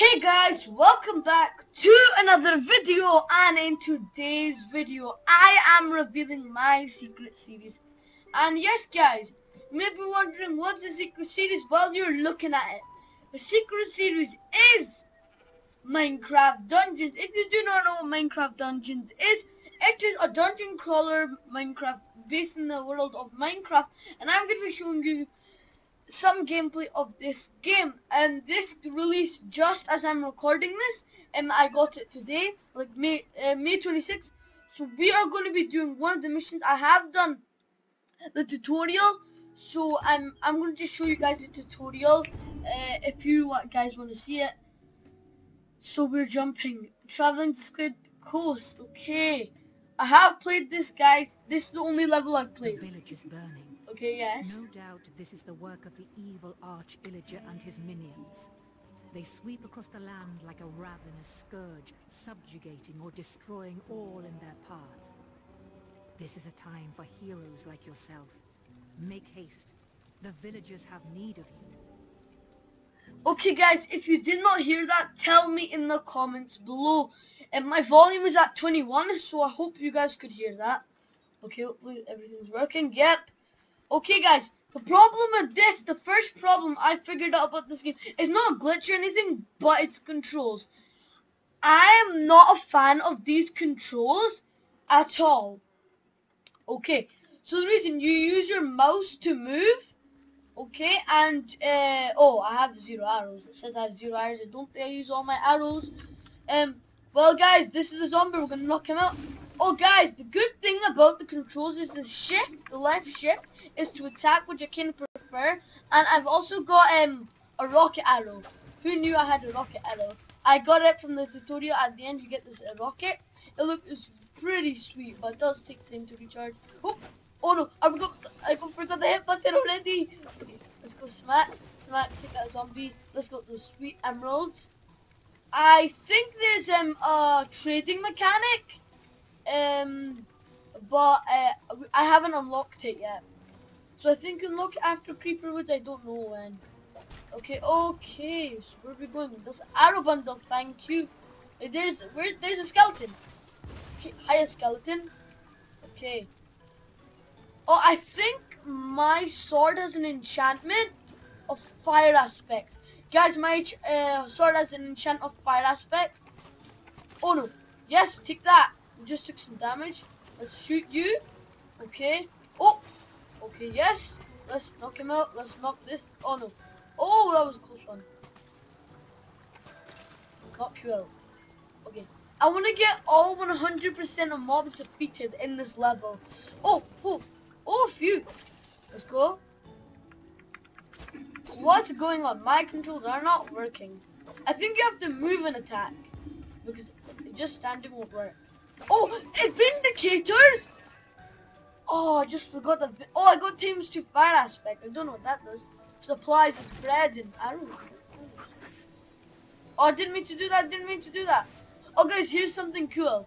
Hey guys, welcome back to another video and in today's video I am revealing my secret series. And yes guys, you may be wondering what's the secret series? Well you're looking at it. The secret series is Minecraft Dungeons. If you do not know what Minecraft Dungeons is, it is a dungeon crawler Minecraft based in the world of Minecraft and I'm going to be showing you some gameplay of this game and this released just as I'm recording this and I got it today like May uh, May 26th so we are going to be doing one of the missions. I have done the tutorial so I'm I'm going to show you guys the tutorial uh, if you guys want to see it. So we're jumping. Traveling to Squid Coast okay. I have played this guys. This is the only level I've played. The village is burning Okay, yes. No doubt this is the work of the evil Arch Illager and his minions. They sweep across the land like a ravenous scourge, subjugating or destroying all in their path. This is a time for heroes like yourself. Make haste. The villagers have need of you. Okay guys, if you did not hear that, tell me in the comments below. And my volume is at 21, so I hope you guys could hear that. Okay, hopefully everything's working. Yep. Okay, guys, the problem with this, the first problem I figured out about this game, is not a glitch or anything, but its controls. I am not a fan of these controls at all. Okay, so the reason you use your mouse to move, okay, and, uh, oh, I have zero arrows. It says I have zero arrows. I don't think I use all my arrows. Um, well, guys, this is a zombie. We're going to knock him out. Oh guys, the good thing about the controls is the shift, the left shift, is to attack, which I kind of prefer. And I've also got um a rocket arrow. Who knew I had a rocket arrow? I got it from the tutorial. At the end, you get this uh, rocket. It looks pretty sweet, but it does take time to recharge. Oh, oh no, I forgot, I forgot the hit button already. Okay, let's go smack, smack, take out a zombie. Let's go those sweet emeralds. I think there's um a trading mechanic um, but uh, I haven't unlocked it yet. So I think unlock after Creeper Woods. I don't know when. Okay, okay. So where are we going? This arrow bundle. Thank you. There's where? There's a skeleton. Okay, hi, skeleton. Okay. Oh, I think my sword has an enchantment of fire aspect. Guys, my uh, sword has an enchant of fire aspect. Oh no. Yes, take that just took some damage. Let's shoot you. Okay. Oh! Okay, yes. Let's knock him out. Let's knock this. Oh, no. Oh, that was a close one. Knock you out. Okay. I want to get all 100% of mobs defeated in this level. Oh, oh, oh, phew. Let's go. What's going on? My controls are not working. I think you have to move and attack. Because just standing won't work. Oh, it's Vindicator! Oh, I just forgot the... Oh, I got Teams to Fire Aspect. I don't know what that does. Supplies with bread and arrows. Oh, I didn't mean to do that. I didn't mean to do that. Oh, guys, here's something cool.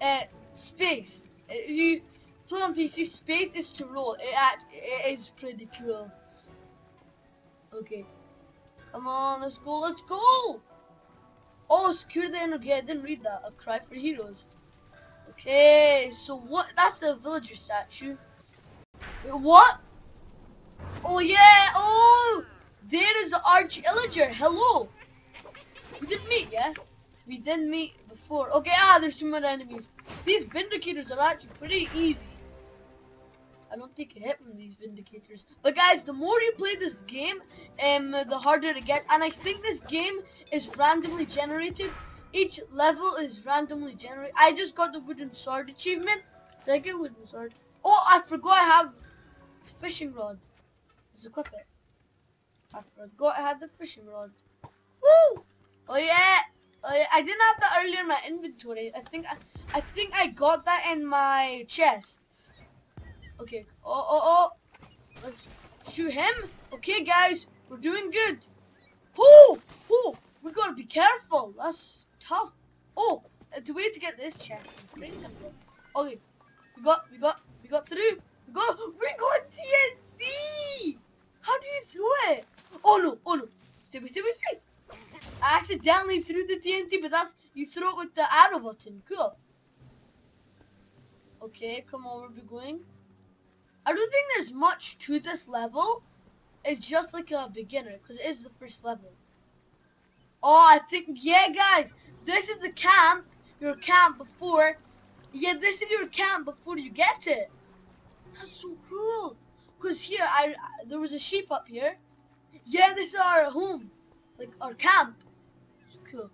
Uh, space. If you play on PC, space is to roll. It, it is pretty cool. Okay. Come on, let's go, let's go! Oh, secure the energy. I didn't read that. A cry for heroes. Okay, so what? That's a villager statue. What? Oh yeah, oh! There is the Arch Illager. Hello. We didn't meet, yeah? We didn't meet before. Okay, ah, there's too many enemies. These Vindicators are actually pretty easy. I don't take a hit from these Vindicators. But guys, the more you play this game, um, the harder it gets. And I think this game is randomly generated each level is randomly generated. I just got the wooden sword achievement. Did I get wooden sword? Oh, I forgot I have fishing rod. Let's equip it. I forgot I had the fishing rod. Woo! Oh yeah! Oh yeah! I didn't have that earlier in my inventory. I think I, I think I got that in my chest. Okay. Oh oh oh! Let's shoot him. Okay, guys, we're doing good. Whoo! Whoo! We gotta be careful. That's tough. Oh, uh, the way to get this chest. Okay, we got, we got, we got through. We got, we got TNT. How do you throw it? Oh no, oh no. Stay, stay, stay. I accidentally threw the TNT, but that's you throw it with the arrow button. Cool. Okay, come on, we're going? I don't think there's much to this level. It's just like a beginner, because it is the first level. Oh, I think, yeah, guys, this is the camp, your camp before. Yeah, this is your camp before you get it. That's so cool. Because here, I, I there was a sheep up here. Yeah, this is our home, like our camp. So cool.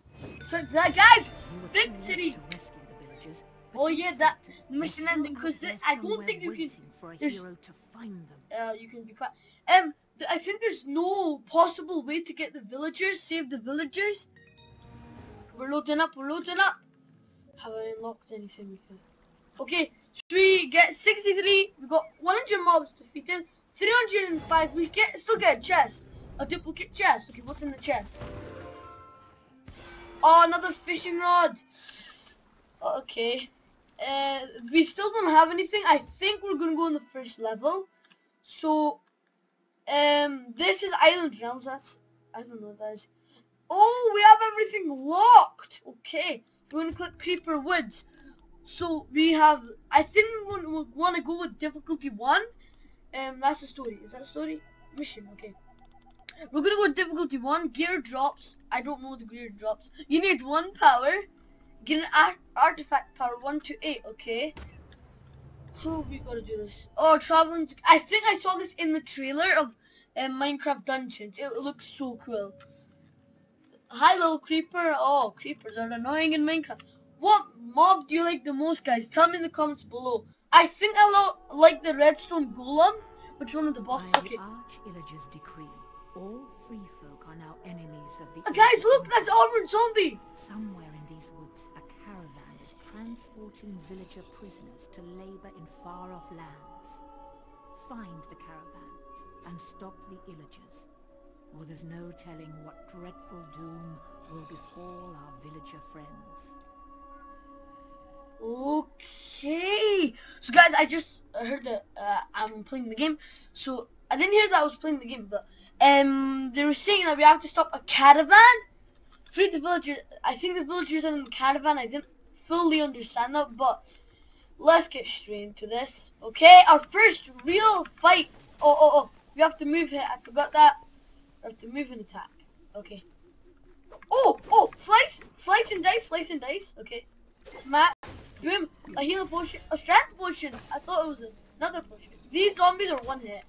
So, that, guys, You were Big too late city. to rescue the villagers, Oh yeah, that mission ending because I don't think you can. for a hero to find them. Uh, you can be quiet. Um, I think there's no possible way to get the villagers, save the villagers. We're loading up. We're loading up. Have I unlocked anything we can? Okay, so we get 63. We got 100 mobs defeated. 305. We get still get a chest, a duplicate chest. Okay, what's in the chest? Oh, another fishing rod. Okay. Uh, we still don't have anything. I think we're gonna go in the first level. So, um, this is Island Realms. That's I don't know what that is. Oh, we have everything locked. Okay, we're gonna click Creeper Woods. So we have. I think we want, we want to go with difficulty one. Um, that's the story. Is that a story? Mission. Okay. We're gonna go with difficulty one. Gear drops. I don't know the gear drops. You need one power. Get an art- artifact power one to eight. Okay. Oh, we gotta do this. Oh, traveling. I think I saw this in the trailer of um, Minecraft Dungeons. It, looks so cool. Hi, little creeper. Oh, creepers are annoying in Minecraft. What mob do you like the most, guys? Tell me in the comments below. I think I lo- like the redstone golem. Which one of the boss? By Okay. the decree, all free folk are now enemies of the Uh, guys, look, that's armored zombie. Somewhere in these woods, a caravan is transporting villager prisoners to labor in far-off lands. Find the caravan and stop the Illagers, or there's no telling what dreadful doom will befall our villager friends. Okay. So guys, I just heard that uh, I'm playing the game. So I didn't hear that I was playing the game, but um, they were saying that we have to stop a caravan, free the villagers. I think the villagers are in the caravan. I didn't fully understand that, but let's get straight into this. Okay, our first real fight. Oh, oh, oh. We have to move here. I forgot that. We have to move and attack. Okay. Oh, oh, slice, slice and dice, slice and dice. Okay. Smack. Him a healing potion, a strength potion. I thought it was another potion. These zombies are one hit.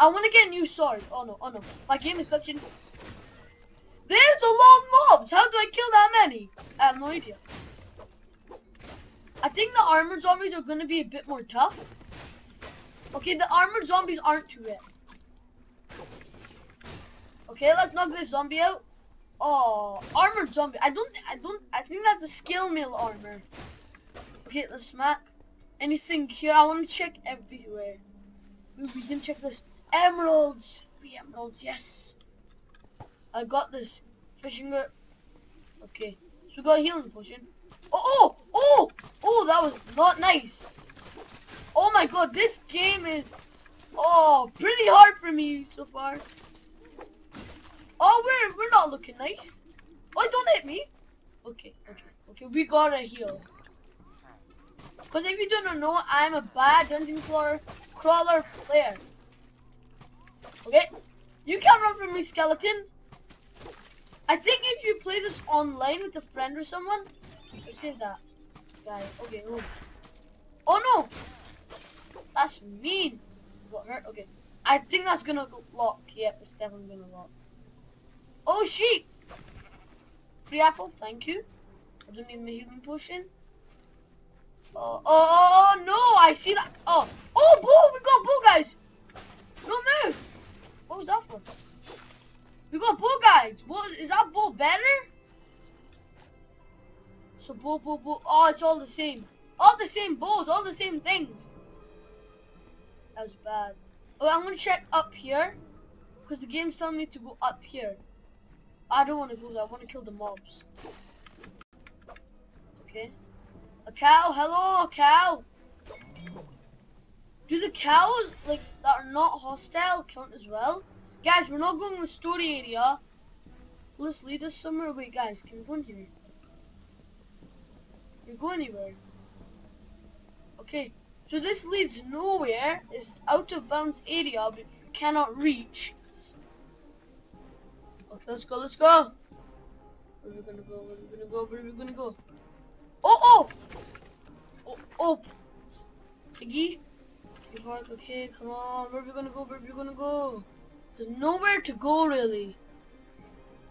I want to get a new sword. Oh no, oh no. My game is glitching. There's a lot of mobs. How do I kill that many? I have no idea. I think the armored zombies are going to be a bit more tough. Okay, the armored zombies aren't too bad. Okay, let's knock this zombie out. Oh, armored zombie. I don't. I don't. I think that's a skill mill armor. Okay, let's smack. Anything here? I want to check everywhere. We can check this. Emeralds. Emeralds. Yes. I got this fishing hook. Okay. So we got a healing potion. Oh, oh, oh, oh! That was not nice. Oh my god, this game is oh pretty hard for me so far. Oh, we're we're not looking nice. Oh, don't hit me. Okay, okay, okay. We gotta heal. Cause if you don't know, I'm a bad dungeon crawler crawler player. Okay, you can't run from me, skeleton. I think if you play this online with a friend or someone, or save that guy. Okay, oh. Oh no, that's mean. Got hurt. Okay, I think that's gonna lock. Yep, it's definitely gonna lock. Oh sheep! Free apple, thank you. I don't need my human potion. Oh, oh, oh, oh, no! I see that. Oh, oh, bull! We got bull, guys. No move. What was that for? We got bull, guys. What is that bull better? So bull, bull, bull. Oh, it's all the same. All the same bulls. All the same things. That was bad. Oh, I'm gonna check up here, cause the game's telling me to go up here. I don't want to go there. I want to kill the mobs. Okay. A cow. Hello, cow. Do the cows like that are not hostile count as well? Guys, we're not going to the story area. Let's lead us somewhere? Wait, guys, can we go in here? Can we go anywhere? Okay, so this leads nowhere. It's out of bounds area, which we cannot reach. Okay, let's go, let's go. Where are we gonna go? Where are we gonna go? Where are we gonna go? Oh, oh! Oh, oh! Piggy? Piggy Park, okay, come on. Where are we gonna go? Where are we gonna go? There's nowhere to go, really.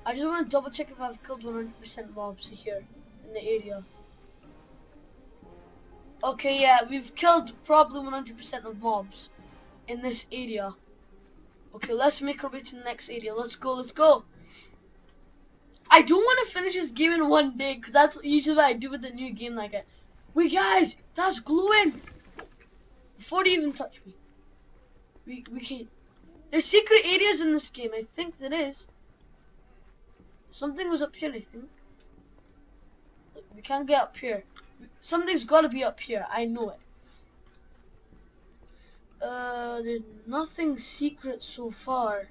I just want to double check if I've killed 100% mobs here in the area. Okay, yeah, we've killed probably 100% of mobs in this area. Okay, let's make our way to the next area. Let's go, let's go. I don't want to finish this game in one day, because that's usually what I do with a new game like it. Wait, guys, that's glowing. Before they even touch me. We, we can't. There's secret areas in this game. I think there is. Something was up here, I think. We can't get up here. Something's got to be up here. I know it. Uh, there's nothing secret so far.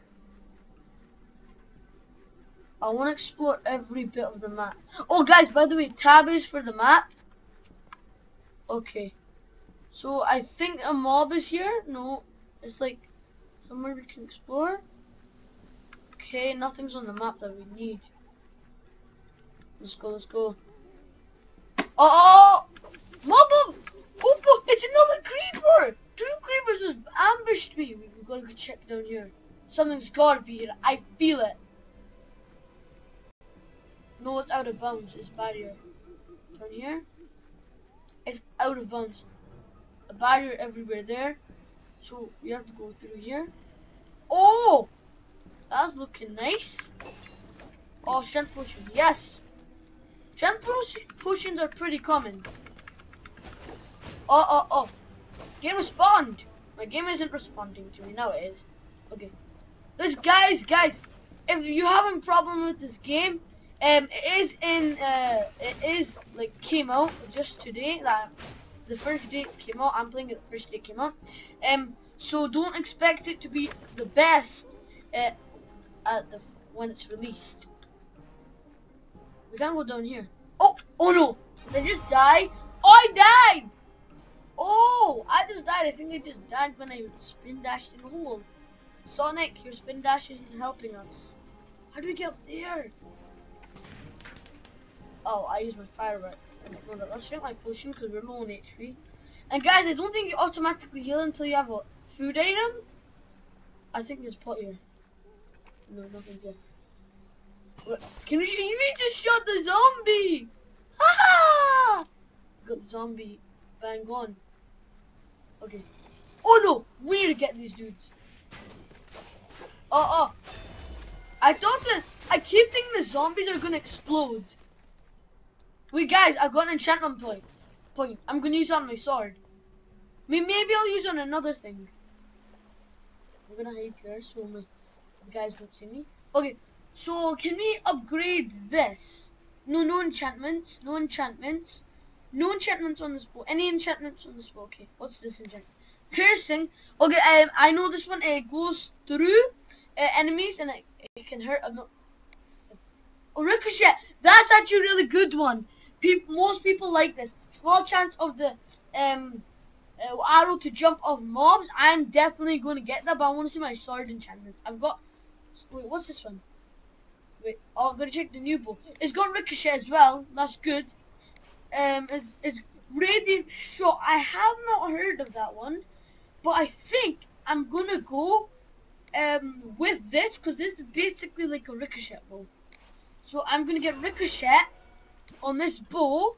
I want to explore every bit of the map. Oh, guys, by the way, tab is for the map. Okay. So, I think a mob is here. No, it's like somewhere we can explore. Okay, nothing's on the map that we need. Let's go, let's go. Uh oh! Mob! Oh, oh, it's another creeper! Two creepers just ambushed me. We've got to go check down here. Something's got to be here. I feel it. No, it's out of bounds. It's barrier. Down here. It's out of bounds. A barrier everywhere there. So we have to go through here. Oh! That's looking nice. Oh, strength potion. Yes. Strength potions are pretty common. Oh, oh, oh. Game respond. My game isn't responding to me. Now it is. Okay. This guys, guys, if you having problem with this game, um, it is in, uh, it is like came out just today. That the first day it came out. I'm playing it the first day it came out. Um, so don't expect it to be the best uh, at the when it's released. We can't go down here. Oh, oh no! Did I just die? Oh, I died! Oh, I just died. I think I just died when I spin dashed in the hole. Sonic, your spin dash isn't helping us. How do we get up there? Oh, I used my firework. Let's drink my potion because we're low on HP. And guys, I don't think you automatically heal until you have a food item. I think there's pot here. No, nothing's here. Can you, you to shot the zombie? Ha! Got the zombie bang on. Okay. Oh no! We need to get these dudes. Uh oh. I thought that, I keep thinking the zombies are gonna explode. Wait guys, I got an enchantment point. Point. I'm gonna use on my sword. I mean, maybe I'll use on another thing. I'm gonna hide here so my guys don't see me. Okay, so can we upgrade this? No, no enchantments. No enchantments. No enchantments on this boat. Any enchantments on this boat? Okay, what's this enchantment? Piercing. Okay, um, I know this one. It goes through uh, enemies and it, it can hurt. I'm not. Oh, ricochet. That's actually a really good one. People, most people like this. Small chance of the um uh, arrow to jump off mobs. I'm definitely going to get that, but I want to see my sword enchantments. I've got. Wait, what's this one? Wait, oh, I'm gonna check the new bow. It's got ricochet as well. That's good. Um, it's, it's radiant shot. I have not heard of that one, but I think I'm gonna go um with this because this is basically like a ricochet bow. So I'm gonna get ricochet on this bow.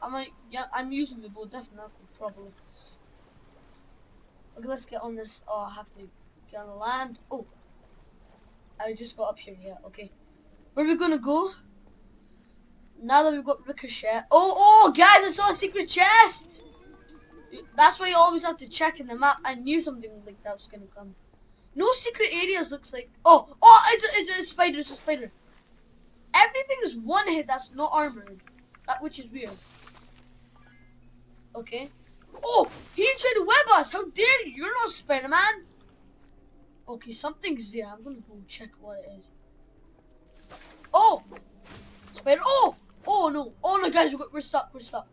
I might, yeah, I'm using the bow definitely, probably. Okay, let's get on this. Oh, I have to get on the land. Oh, I just got up here, yeah, okay. Where are we gonna go? Now that we've got Ricochet. Oh, oh, guys, I saw a secret chest! That's why you always have to check in the map. I knew something like that was gonna come. No secret areas looks like... Oh, oh, it's a, it's a spider, it's a spider. Everything is one hit that's not armored. That, which is weird. Okay. Oh, he tried to web us! How dare you! You're not Spider-Man! Okay, something's there. I'm gonna go check what it is. Oh! Spider. Oh! Oh no! Oh no, guys, we're, stuck. We're stuck.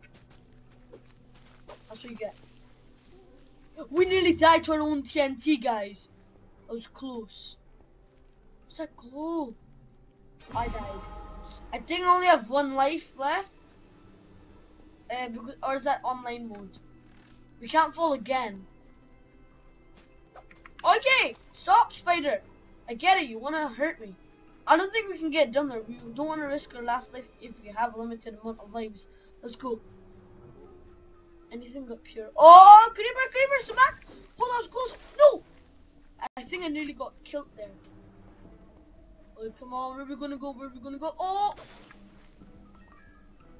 That's what you get. We nearly died to our own TNT, guys. That was close. What's that glow? I died. I think I only have one life left. Uh, because, or is that online mode? We can't fall again. Okay, stop, spider. I get it. You wanna hurt me. I don't think we can get done there. We don't want to risk our last life if we have a limited amount of lives. Let's go. Anything up here? Oh, creeper, creeper, smack! Oh, that was close. No! I think I nearly got killed there. Oh, come on. Where are we gonna go? Where are we gonna go? Oh!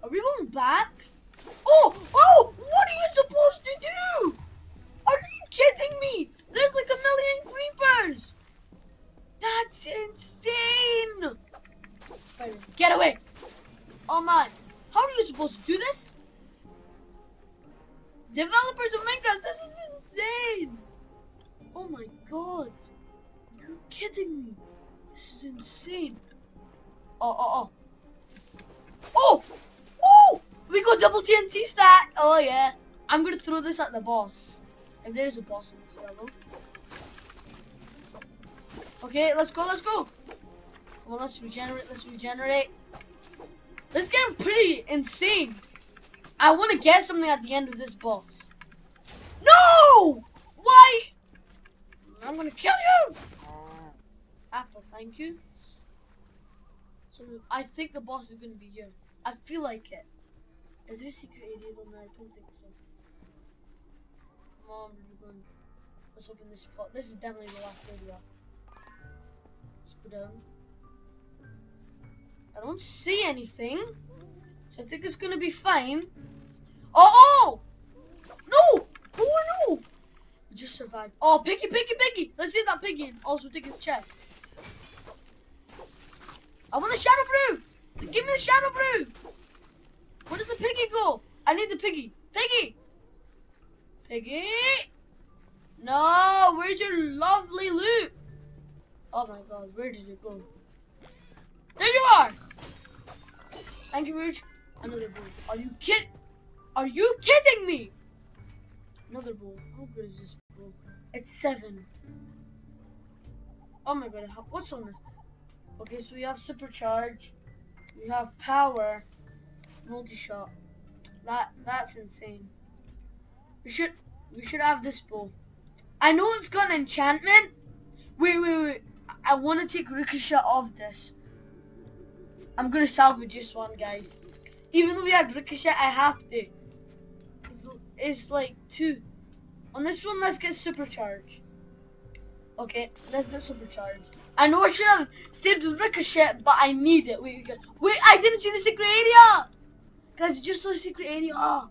Are we going back? Oh! Oh! What are you supposed to do? Are you kidding me? There's like a million creepers! That's insane! Get away! Oh man, how are you supposed to do this? Developers of Minecraft, this is insane! Oh my god. You're kidding me. Is insane. Oh, oh, oh. Oh! Oh! We got double TNT stack! Oh yeah. I'm gonna throw this at the boss. If there's a boss in this level. Okay, let's go, let's go. On, let's regenerate, let's regenerate. This game pretty insane. I want to get something at the end of this boss. No! Why? I'm gonna kill you! Thank you. So, I think the boss is gonna be here. I feel like it. Is there a secret area down there? I don't think so. Come on, we're going. Let's open this spot. This is definitely the last area. Let's go down. I don't see anything. So I think it's gonna be fine. Oh! oh! No! Oh no! We just survived. Oh, piggy, piggy, piggy! Let's see that piggy also take his chest. I want the shadow brew! Give me the shadow brew! Where does the piggy go? I need the piggy. Piggy! Piggy! No, where's your lovely loot? Oh my god, where did it go? There you are! Thank you, Rouge. Another bull. Are you kid? Are you kidding me? Another bull. How good is this bull? It's seven. Oh my god, what's on this? Okay, so we have supercharge. We have power. Multi-shot. That that's insane. We should we should have this bow. I know it's got an enchantment. Wait, wait, wait. I want to take ricochet off this. I'm gonna salvage this one, guys. Even though we had ricochet, I have to. It's, it's like two. On this one, let's get supercharged. Okay, let's get supercharged. I know I should have stayed with ricochet, but I need it. Wait, wait, wait I didn't see the secret area. Guys, just saw the secret area.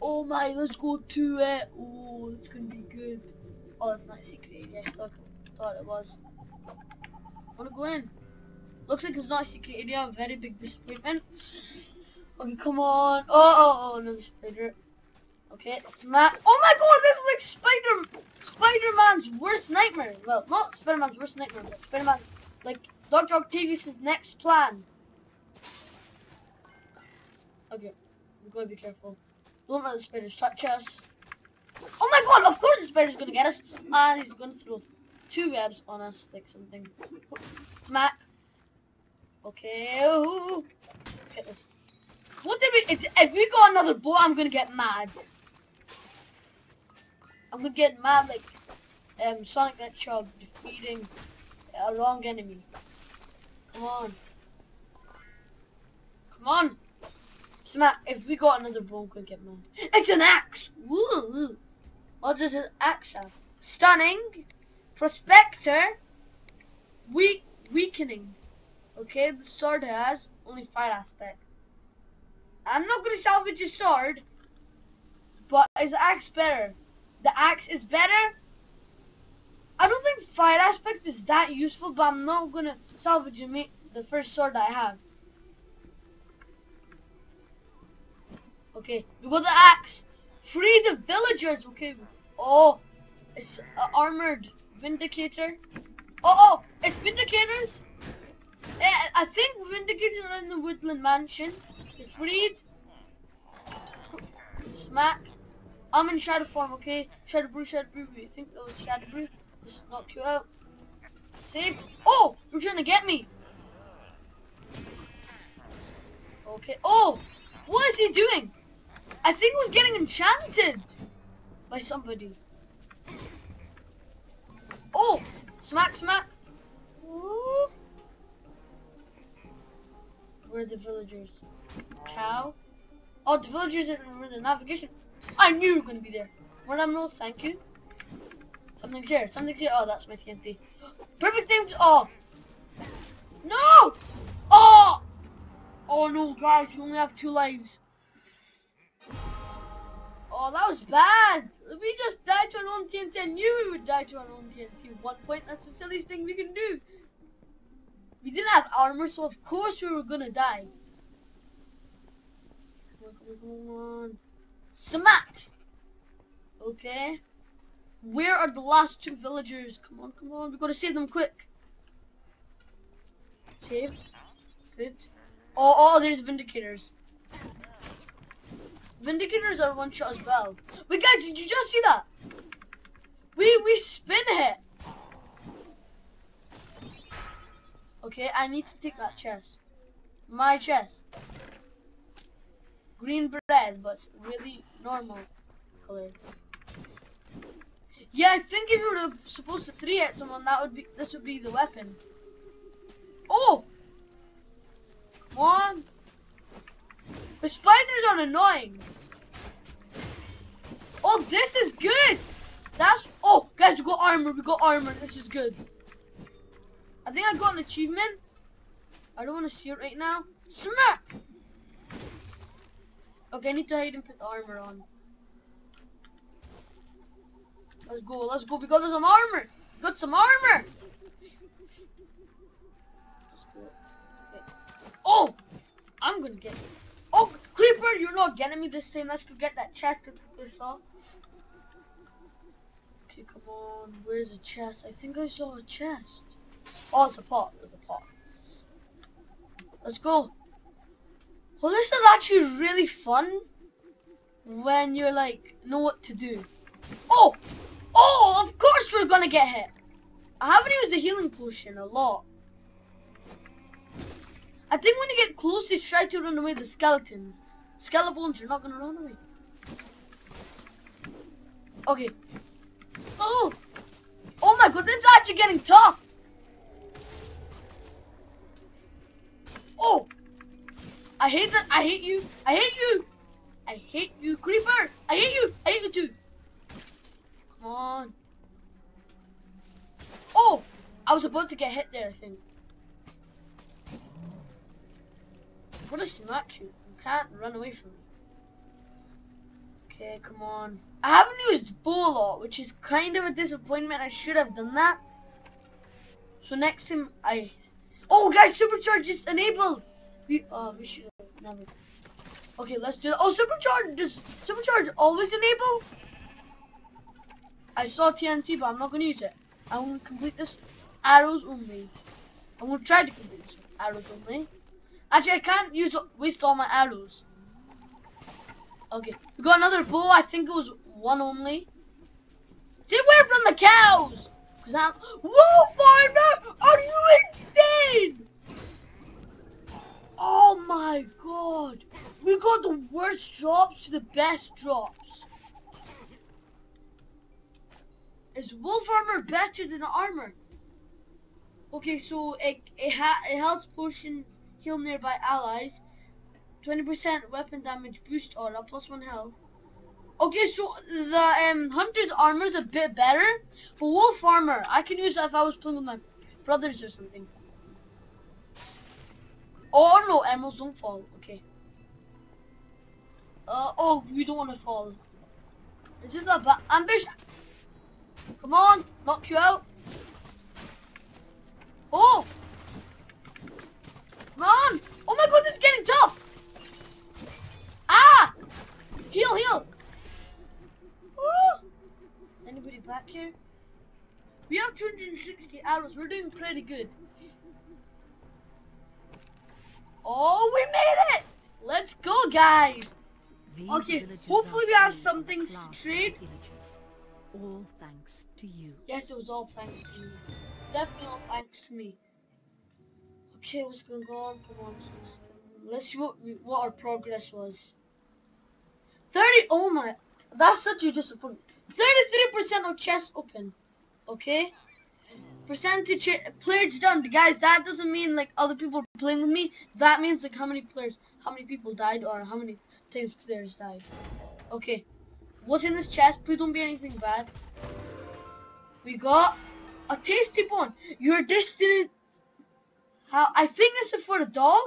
Oh my, let's go to it. Oh, it's gonna be good. Oh, that's not a secret area. I thought, thought it was. I wanna go in. Looks like it's not a secret area. Very big disappointment. Okay, come on. Oh, oh, oh, another spider. Okay, smack. Oh my god, this is like Spider, Spider-Man's worst nightmare. Well, not Spider-Man's worst nightmare, but Spider-Man, like Dr. Octavius' next plan. Okay, we gotta be careful. Don't let the spiders touch us. Oh my god, of course the spider's gonna get us. And he's gonna throw two webs on us, like something. Smack. Okay, ooh. let's get this. What did we, if, if we got another bow, I'm gonna get mad. I'm gonna get mad like um, Sonic the Hedgehog defeating a wrong enemy. Come on. Come on. Smack, if we got another bow, I'm get mad. It's an axe! Woo! What does an axe have? Stunning, Prospector, weak, weakening. Okay, the sword has only fire aspect. I'm not gonna salvage a sword, but is axe better? The axe is better. I don't think fire aspect is that useful, but I'm not gonna salvage the first sword I have. Okay, we got the axe. Free the villagers. Okay. Oh, it's uh, armored vindicator. Oh, oh, it's vindicators. I I think Vindicators are in the Woodland Mansion. It's freed. Smack. I'm in Shadow form, okay? Shadow Brew, Shadow Brew. I think that was Shadow Brew. Just knocked you out. Save. Oh! You're trying to get me! Okay. Oh! What is he doing? I think he was getting enchanted by somebody. Oh! Smack, smack. Ooh. Where are the villagers? Cow? Oh, the villagers are in the navigation. I knew you were going to be there. One emerald, thank you. Something's here, something's here. Oh, that's my TNT. Perfect thing to- Oh! No! Oh! Oh no, guys, you only have two lives. Oh, that was bad. We just died to our own TNT. I knew we would die to our own TNT at one point. That's the silliest thing we can do. We didn't have armor, so of course we were gonna die. Come on, come on, come on. Smack! Okay. Where are the last two villagers? Come on, come on. We've gotta save them quick. Save. Good. Oh, oh, there's Vindicators. Vindicators are one shot as well. Wait, guys, did you just see that? We we spin hit. Okay, I need to take that chest. My chest. Green bread, but really normal color. Yeah, I think if you were supposed to three at someone, that would be this would be the weapon. Oh! Come on! The spiders are annoying. Oh, this is good. That's oh, guys, we got armor. We got armor. This is good. I think I got an achievement. I don't want to see it right now. Smack. Okay, I need to hide and put armor on. Let's go. Let's go. We got some armor. We got some armor. Okay. Oh, I'm gonna get. Oh, creeper! You're not getting me this time. Let's go get that chest to pick this off. Okay, come on. Where's the chest? I think I saw a chest. Oh, it's a pot. It's a pot. Let's go. Well, this is actually really fun when you're like know what to do. Oh, oh! Of course we're gonna get hit. I haven't used the healing potion a lot. I think when you get close, you try to run away the skeletons. Skelebones, you're not gonna run away. Okay. Oh! Oh my god, this is actually getting tough! Oh! I hate that. I hate you. I hate you. I hate you, creeper. I hate you. I hate you too. Come on. Oh! I was about to get hit there, I think. What a smack you. You can't run away from me. Okay, come on. I haven't used bow a lot, which is kind of a disappointment. I should have done that. So next time I... Oh, guys, supercharge is enabled! We, uh, we should never... Okay, let's do that. Oh, supercharge! Does supercharge always enable? I saw TNT, but I'm not going to use it. I want to complete this arrows only. I'm to try to complete this arrows only. Actually, I can't use waste all my arrows. Okay, we got another bow. I think it was one only. Stay away from the cows! Cause I'm Whoa, farmer! Are you insane? Oh my god! We got the worst drops to the best drops. Is wolf armor better than armor? Okay, so it it, ha it helps potions heal nearby allies. 20% weapon damage boost aura, plus one health. Okay, so the um, hunter's armor is a bit better, but wolf armor, I can use that if I was playing with my brothers or something. Oh no, emeralds don't fall. Okay. Uh oh, we don't want to fall. Is this a ambush? Come on, knock you out. Oh! Come on! Oh my god, it's getting tough! Ah! Heal, heal! Is anybody back here? We have 260 arrows. We're doing pretty good. Guys. we made it! Let's go, guys! free some of the things to class of trade. pillagers. All thanks to you. Yes, it was all thanks to me. Definitely all thanks to me. Okay, what's going on? Come on. what's gonna happen? Let's see what we, what our progress was. 30, oh my, that's such a disappointment. 33% of chests open. Okay? Percentage players done. Guys, that doesn't mean like other people playing with me. That means like how many players, how many people died or how many players died. Okay. What's in this chest? Please don't be anything bad. We got a tasty bone. Your destiny. How? I think this is for the dog.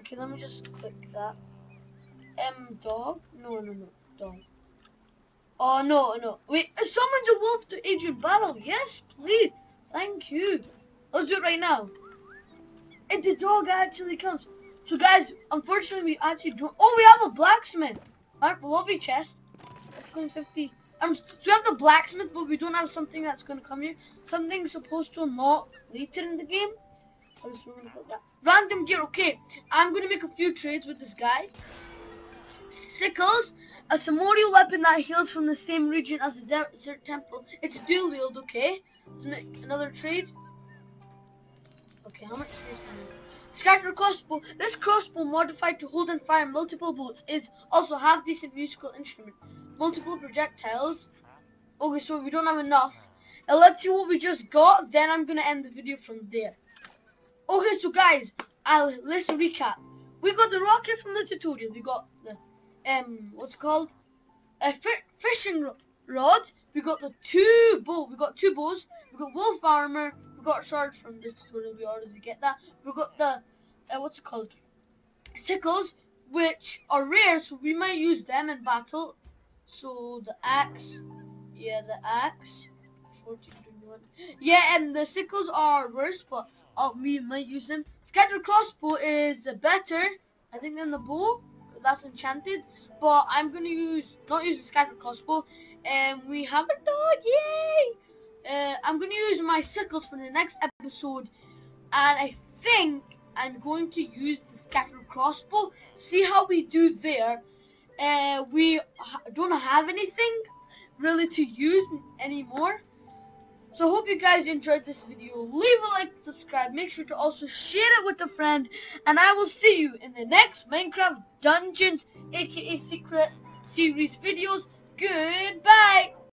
Okay, let me just click that. M dog? No, no, no, dog. Oh no, no. Wait, summons the wolf to Adrian battle. Yes, please. Thank you. Let's do it right now. And the dog actually comes. So guys, unfortunately we actually don't. Oh, we have a blacksmith. Alright, lobby chest. Let's claim 50. Um, so we have the blacksmith, but we don't have something that's going to come here. Something's supposed to unlock later in the game. Random gear. Okay, I'm going to make a few trades with this guy. Sickles, a Samorial weapon that heals from the same region as the desert temple. It's dual wield. Okay, let's make another trade. Okay, how much is coming? Scatter crossbow. This crossbow modified to hold and fire multiple bullets is also half decent musical instrument. Multiple projectiles. Okay, so we don't have enough. And let's see what we just got. Then I'm gonna end the video from there. Okay, so guys, I'll let's recap. We got the rocket from the tutorial. We got um, what's called? A fi fishing rod. We got the two bow. We got two bows. We got wolf armor. We got shards from the tutorial. We already get that. We got the uh, what's it called? Sickles, which are rare, so we might use them in battle. So the axe, yeah, the axe. 14, 21. Yeah, and the sickles are worse, but uh, we might use them. Scatter crossbow is better, I think, than the bow. That's enchanted, but I'm gonna use not use the scatter crossbow. And we have a dog, yay! Uh, I'm gonna use my sickles for the next episode, and I think I'm going to use the scatter crossbow. See how we do there. Uh, we don't have anything really to use anymore. So hope you guys enjoyed this video. Leave a like, subscribe. Make sure to also share it with a friend. And I will see you in the next Minecraft Dungeons, aka Secret Series videos. Goodbye.